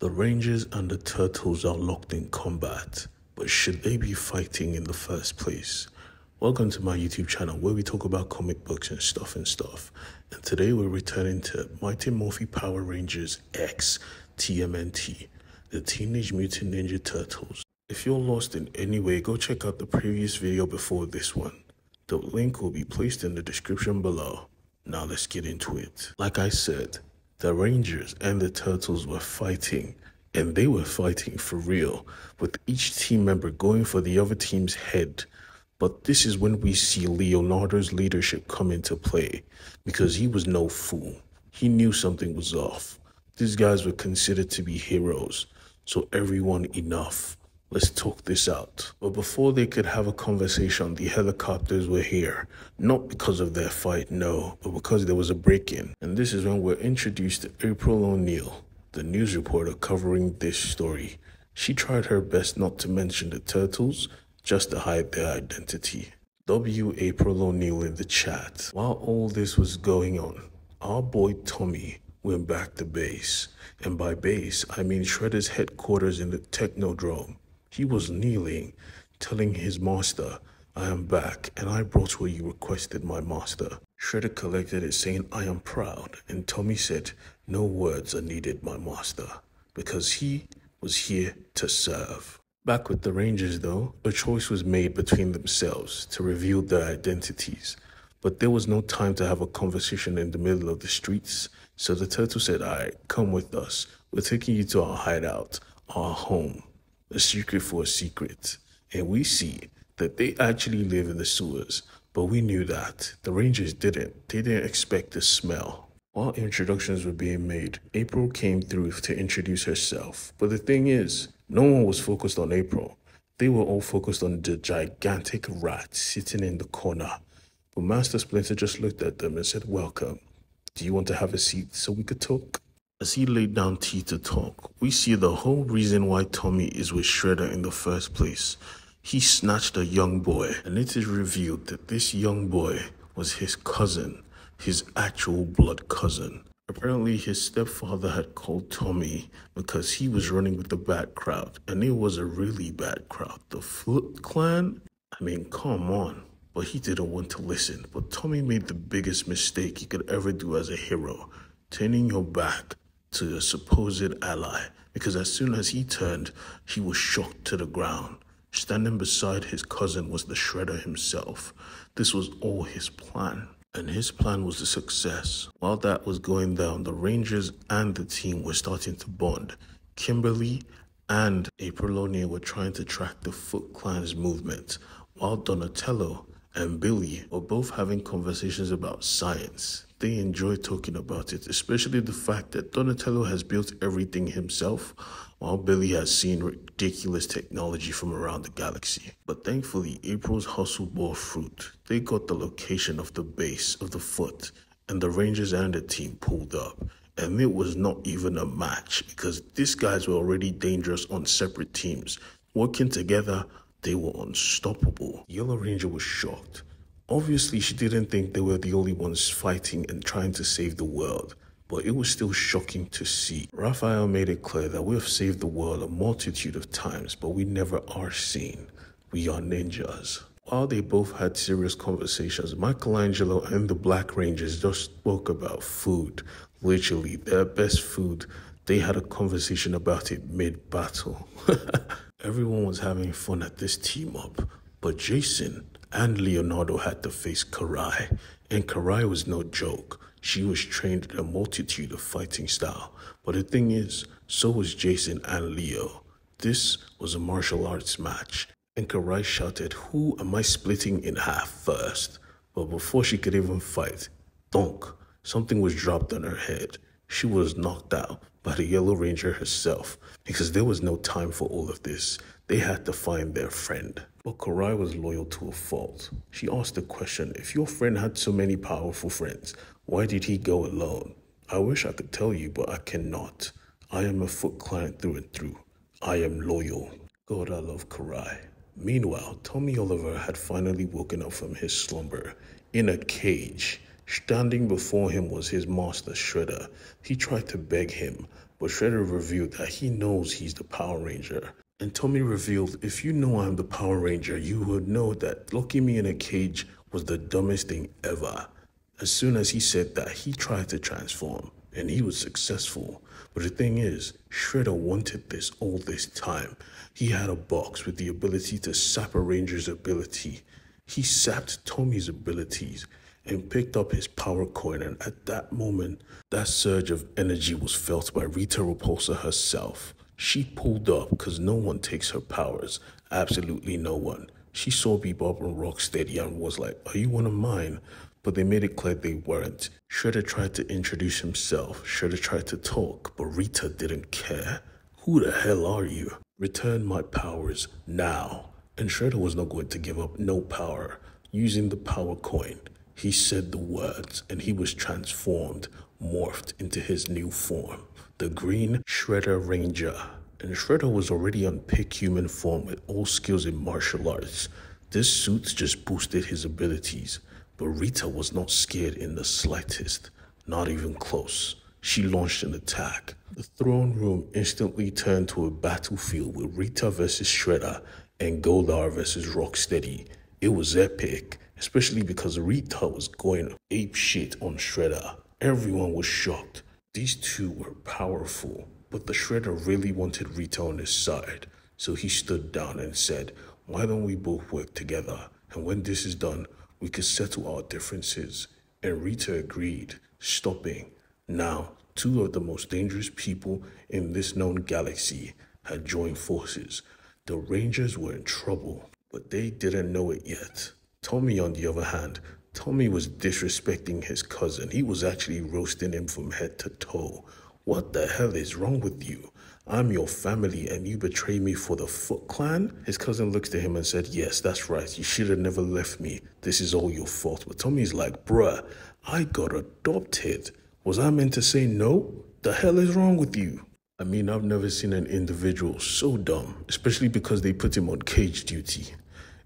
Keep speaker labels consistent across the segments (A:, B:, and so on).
A: The Rangers and the Turtles are locked in combat, but should they be fighting in the first place? Welcome to my YouTube channel where we talk about comic books and stuff and stuff. And today we're returning to Mighty Morphin Power Rangers X TMNT, the Teenage Mutant Ninja Turtles. If you're lost in any way, go check out the previous video before this one. The link will be placed in the description below. Now let's get into it. Like I said, the Rangers and the Turtles were fighting, and they were fighting for real, with each team member going for the other team's head. But this is when we see Leonardo's leadership come into play, because he was no fool. He knew something was off. These guys were considered to be heroes, so everyone enough. Let's talk this out. But before they could have a conversation, the helicopters were here. Not because of their fight, no, but because there was a break in. And this is when we're introduced to April O'Neil, the news reporter covering this story. She tried her best not to mention the turtles, just to hide their identity. W. April O'Neil in the chat. While all this was going on, our boy Tommy went back to base. And by base, I mean Shredder's headquarters in the Technodrome. He was kneeling, telling his master, I am back, and I brought what you requested, my master. Shredder collected it, saying, I am proud, and Tommy said, No words are needed, my master, because he was here to serve. Back with the Rangers, though, a choice was made between themselves to reveal their identities. But there was no time to have a conversation in the middle of the streets, so the turtle said, Alright, come with us. We're taking you to our hideout, our home a secret for a secret. And we see that they actually live in the sewers, but we knew that. The Rangers didn't. They didn't expect the smell. While introductions were being made, April came through to introduce herself. But the thing is, no one was focused on April. They were all focused on the gigantic rat sitting in the corner. But Master Splinter just looked at them and said, Welcome. Do you want to have a seat so we could talk? As he laid down tea to talk, we see the whole reason why Tommy is with Shredder in the first place. He snatched a young boy, and it is revealed that this young boy was his cousin, his actual blood cousin. Apparently, his stepfather had called Tommy because he was running with the bad crowd, and it was a really bad crowd. The Foot Clan? I mean, come on. But he didn't want to listen. But Tommy made the biggest mistake he could ever do as a hero turning your back to a supposed ally because as soon as he turned, he was shot to the ground. Standing beside his cousin was the Shredder himself. This was all his plan. And his plan was a success. While that was going down, the Rangers and the team were starting to bond. Kimberly and April O'Neil were trying to track the Foot Clan's movement, while Donatello and Billy were both having conversations about science. They enjoy talking about it, especially the fact that Donatello has built everything himself, while Billy has seen ridiculous technology from around the galaxy. But thankfully, April's hustle bore fruit. They got the location of the base of the foot, and the Rangers and the team pulled up. And it was not even a match because these guys were already dangerous on separate teams. Working together, they were unstoppable. Yellow Ranger was shocked. Obviously, she didn't think they were the only ones fighting and trying to save the world, but it was still shocking to see. Raphael made it clear that we have saved the world a multitude of times, but we never are seen. We are ninjas. While they both had serious conversations, Michelangelo and the Black Rangers just spoke about food. Literally, their best food. They had a conversation about it mid battle. Everyone was having fun at this team up, but Jason and Leonardo had to face Karai, and Karai was no joke. She was trained in a multitude of fighting style. But the thing is, so was Jason and Leo. This was a martial arts match, and Karai shouted, Who am I splitting in half first? But before she could even fight, donk, something was dropped on her head. She was knocked out by the Yellow Ranger herself because there was no time for all of this. They had to find their friend. But Karai was loyal to a fault. She asked the question if your friend had so many powerful friends, why did he go alone? I wish I could tell you, but I cannot. I am a foot client through and through. I am loyal. God, I love Karai. Meanwhile, Tommy Oliver had finally woken up from his slumber in a cage. Standing before him was his master Shredder. He tried to beg him, but Shredder revealed that he knows he's the Power Ranger. And Tommy revealed, if you know I'm the Power Ranger, you would know that locking me in a cage was the dumbest thing ever. As soon as he said that, he tried to transform, and he was successful. But the thing is, Shredder wanted this all this time. He had a box with the ability to sap a Ranger's ability. He sapped Tommy's abilities and picked up his power coin, and at that moment, that surge of energy was felt by Rita Repulsa herself. She pulled up because no one takes her powers. Absolutely no one. She saw Bebop and Rocksteady and was like, Are you one of mine? But they made it clear they weren't. Shredder tried to introduce himself. Shredder tried to talk, but Rita didn't care. Who the hell are you? Return my powers now. And Shredder was not going to give up no power. Using the power coin, he said the words and he was transformed, morphed into his new form the Green Shredder Ranger. And Shredder was already on peak human form with all skills in martial arts. This suit just boosted his abilities, but Rita was not scared in the slightest, not even close. She launched an attack. The throne room instantly turned to a battlefield with Rita versus Shredder and Goldar versus Rocksteady. It was epic, especially because Rita was going ape shit on Shredder. Everyone was shocked. These two were powerful, but the Shredder really wanted Rita on his side, so he stood down and said, Why don't we both work together? And when this is done, we could settle our differences. And Rita agreed, stopping. Now, two of the most dangerous people in this known galaxy had joined forces. The Rangers were in trouble, but they didn't know it yet. Tommy, on the other hand, Tommy was disrespecting his cousin. He was actually roasting him from head to toe. What the hell is wrong with you? I'm your family and you betray me for the Foot Clan? His cousin looks to him and said, Yes, that's right. You should have never left me. This is all your fault. But Tommy's like, Bruh, I got adopted. Was I meant to say no? The hell is wrong with you? I mean, I've never seen an individual so dumb, especially because they put him on cage duty.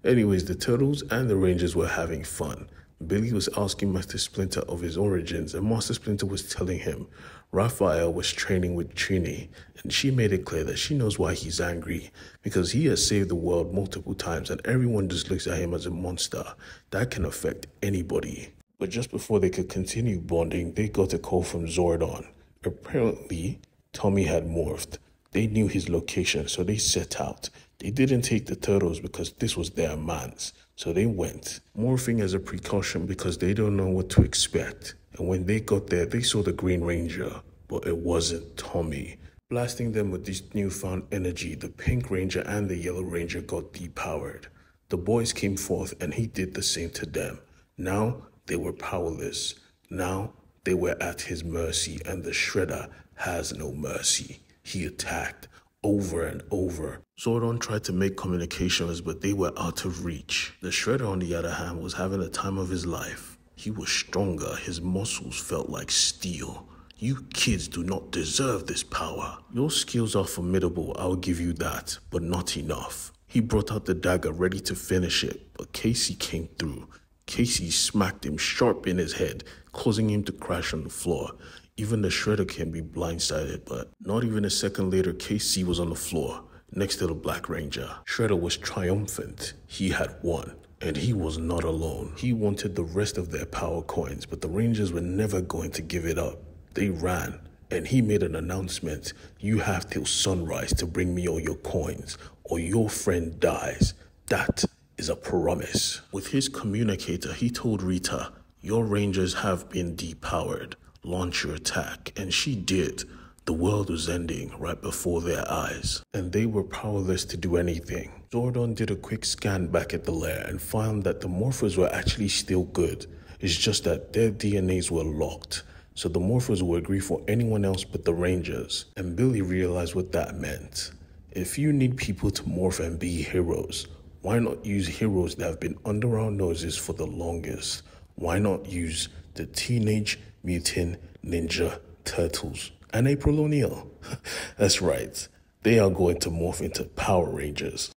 A: Anyways, the Turtles and the Rangers were having fun. Billy was asking Master Splinter of his origins, and Master Splinter was telling him Raphael was training with Trini, and she made it clear that she knows why he's angry because he has saved the world multiple times, and everyone just looks at him as a monster. That can affect anybody. But just before they could continue bonding, they got a call from Zordon. Apparently, Tommy had morphed. They knew his location, so they set out. They didn't take the turtles because this was their man's. So they went, morphing as a precaution because they don't know what to expect. And when they got there, they saw the Green Ranger, but it wasn't Tommy. Blasting them with this newfound energy, the Pink Ranger and the Yellow Ranger got depowered. The boys came forth and he did the same to them. Now they were powerless. Now they were at his mercy, and the Shredder has no mercy. He attacked, over and over. Zordon tried to make communications, but they were out of reach. The Shredder, on the other hand, was having the time of his life. He was stronger, his muscles felt like steel. You kids do not deserve this power. Your skills are formidable, I'll give you that, but not enough. He brought out the dagger ready to finish it, but Casey came through. Casey smacked him sharp in his head, causing him to crash on the floor. Even the shredder can be blindsided, but not even a second later, Casey was on the floor next to the Black Ranger. Shredder was triumphant. He had won. And he was not alone. He wanted the rest of their power coins, but the Rangers were never going to give it up. They ran, and he made an announcement You have till sunrise to bring me all your coins, or your friend dies. That is a promise. With his communicator, he told Rita, Your Rangers have been depowered launch your attack. And she did. The world was ending right before their eyes, and they were powerless to do anything. Zordon did a quick scan back at the lair and found that the morphers were actually still good. It's just that their DNAs were locked, so the morphers would agree for anyone else but the Rangers. And Billy realized what that meant. If you need people to morph and be heroes, why not use heroes that have been under our noses for the longest? Why not use the Teenage Mutant Ninja Turtles and April O'Neil. That's right, they are going to morph into Power Rangers.